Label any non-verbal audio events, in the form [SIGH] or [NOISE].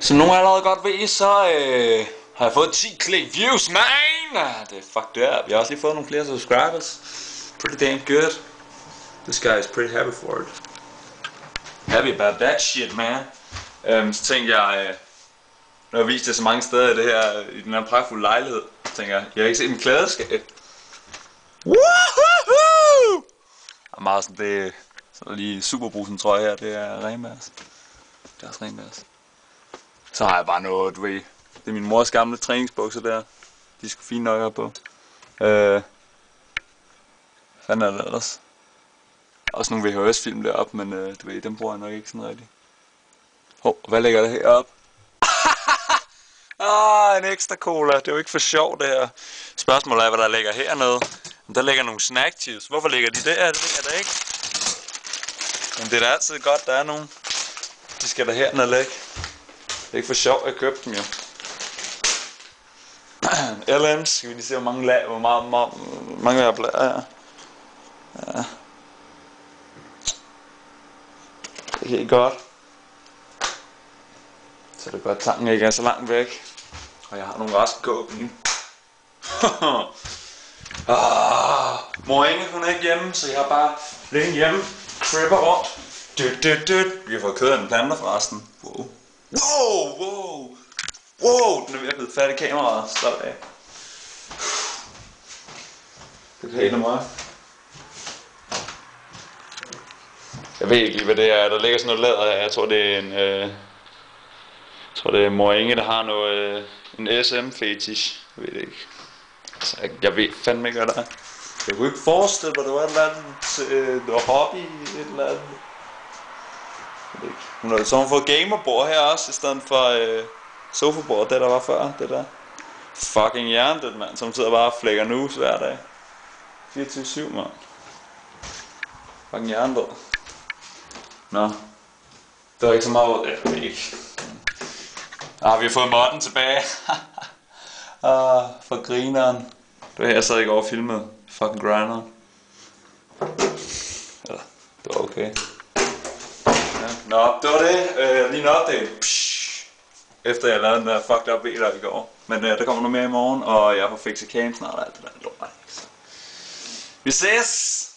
Som nogen allerede godt ved, så øh, har jeg fået 10 klik views, man! Ah, det er fuck det er. Vi har også lige fået nogle flere subscribers. Pretty damn good. This guy is pretty happy for it. Happy about that shit, man. Øhm, så tænkte jeg, øh, når jeg viste det så mange steder i, det her, i den her pragtfulde lejlighed, så tænker jeg, jeg har ikke set en klædeskab. Woohoo! Og meget sådan, det så lige superbrusen trøje her, det er Remas. Altså. Det er også Remas. Så har jeg bare noget, du ved. Det er min mors gamle træningsbukser der. De er sgu fine nok her på. Øh, fanden er det ellers? Også nogle VHS-film deroppe, men øh, du ved, dem bruger jeg nok ikke sådan rigtigt. Hov, hvad ligger der heroppe? [LAUGHS] ah, en ekstra cola. Det er jo ikke for sjov, det her. Spørgsmålet er, hvad der ligger hernede. Men der ligger nogle snack chips. Hvorfor ligger de der? Det ligger der ikke. Men det er da altid godt, der er nogen. De skal da hernede ligge. Det er ikke for sjov, jeg købte dem jo. [CLEARS THROAT] LM's, skal vi lige se, hvor mange lag, hvor meget, meget, mange jeg har ja. Ja. Det er helt godt. Så det er godt, tanken ikke er så langt væk. Og jeg har nogle restkåb nu. [LAUGHS] ah, mor Inge, hun er ikke hjemme, så jeg har bare længe hjemme. Tripper rundt. Dyt, dyt, dyt. Vi har fået kød af en planter forresten. Wow. Wow, wow. Wow, den er ved at blive fat i kameraet. Stop af. Det er helt meget. Jeg ved ikke lige, hvad det er. Der ligger sådan noget læder her. Jeg tror, det er en... Øh... Jeg tror, det er mor Inge, der har noget... Øh... En SM-fetish. Jeg ved det ikke. Altså, jeg, jeg ved fandme ikke, hvad der er. Jeg kunne ikke forestille mig, det var et eller andet... Øh... Noget hobby, et eller andet. Hun har så fået gamerbord her også, i stedet for... Øh sofabord, det der var før, det der. Fucking hjernedødt, mand, som sidder bare og flækker nus hver dag. 24-7, mand. Fucking hjernedød. Nå. Det var ikke så meget, jeg ved ikke. Ah, vi har fået modden tilbage. [LAUGHS] ah, for grineren. Det var her, jeg sad ikke over og filmede. Fucking grineren. Eller, det var okay. Ja. Nå, det var det. Øh, lige en update. Psh efter jeg lavede den der fucked up video i går. Men øh, der kommer noget mere i morgen, og jeg får fikset cam snart og alt det der lort. Vi ses!